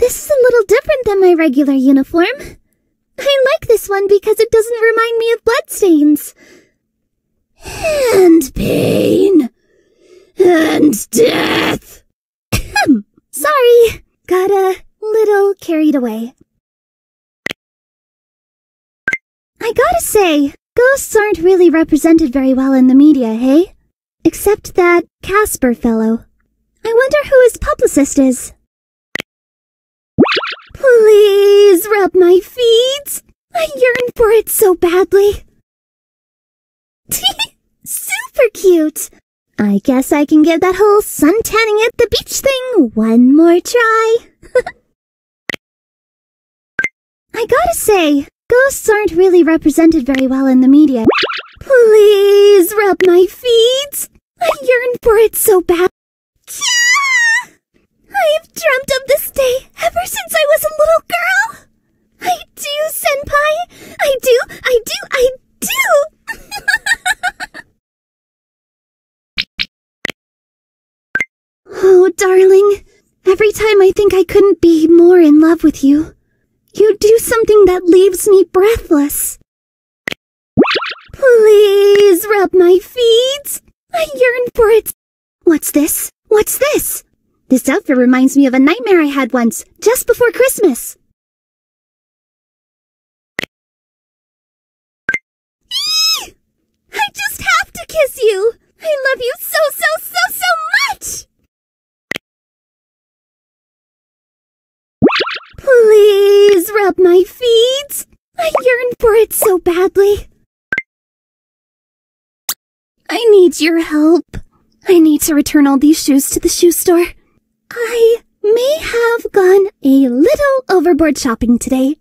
This is a little different than my regular uniform. I like this one because it doesn't remind me of bloodstains. And pain. And death. Sorry, got a little carried away. I gotta say, ghosts aren't really represented very well in the media, hey? Except that Casper fellow. I wonder who his publicist is. Please rub my feet. I yearn for it so badly. Super cute. I guess I can give that whole sun tanning at the beach thing one more try. I gotta say, ghosts aren't really represented very well in the media. Please rub my feet. I yearn for it so bad. I've dreamt of this day ever since I was a little girl. I do, Senpai. I do, I do, I do. oh, darling. Every time I think I couldn't be more in love with you, you do something that leaves me breathless. Please rub my feet. I yearn for it. What's this? What's this? This outfit reminds me of a nightmare I had once, just before Christmas. Eee! I just have to kiss you! I love you so, so, so, so much! Please rub my feet. I yearn for it so badly. I need your help. I need to return all these shoes to the shoe store. I may have gone a little overboard shopping today.